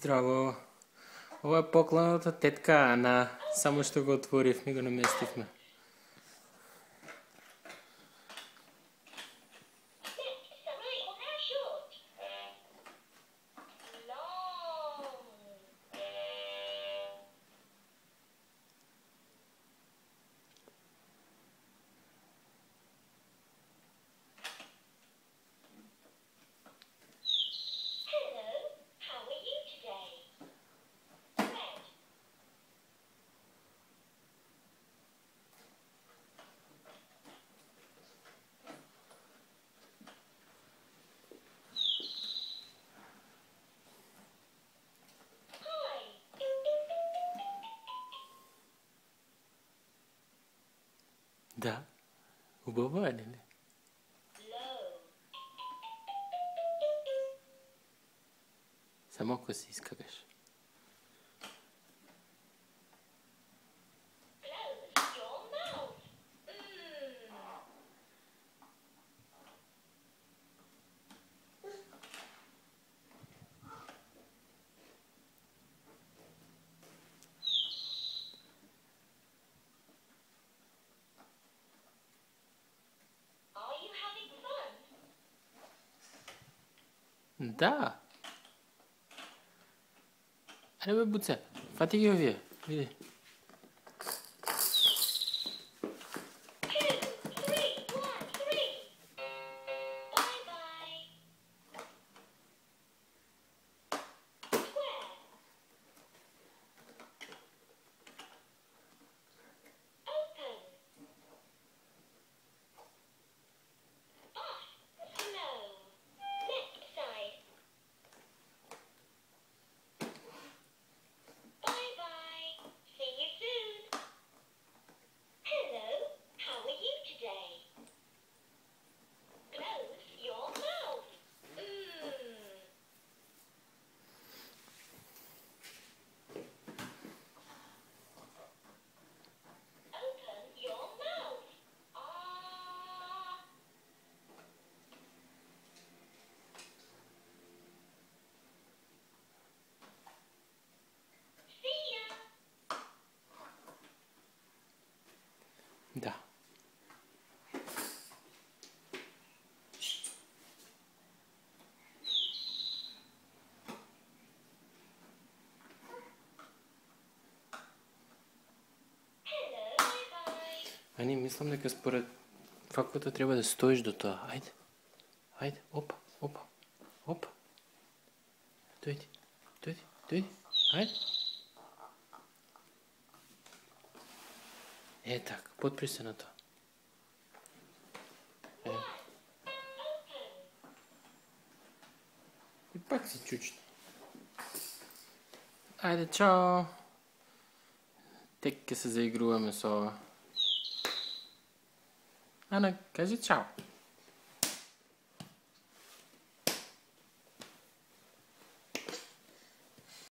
Здраво! Ова е поклон од тетка Ана. Само што го отворивме и го наместивме. Да. Убаво е, нели? Само ако си искаш. Da. Are băibuța. Fatighio vie. Vede. Ани, мислам дека според факулта треба да стоиш до тоа. Ајде. Ајде, опа, опа, опа. Дојди, дојди, дојди. Ајде. Е, така, подпри се на тоа. Е. И пак си чучна. Ајде, чао. Тек ќе се заигруваме со ова. Ана, кажи чао.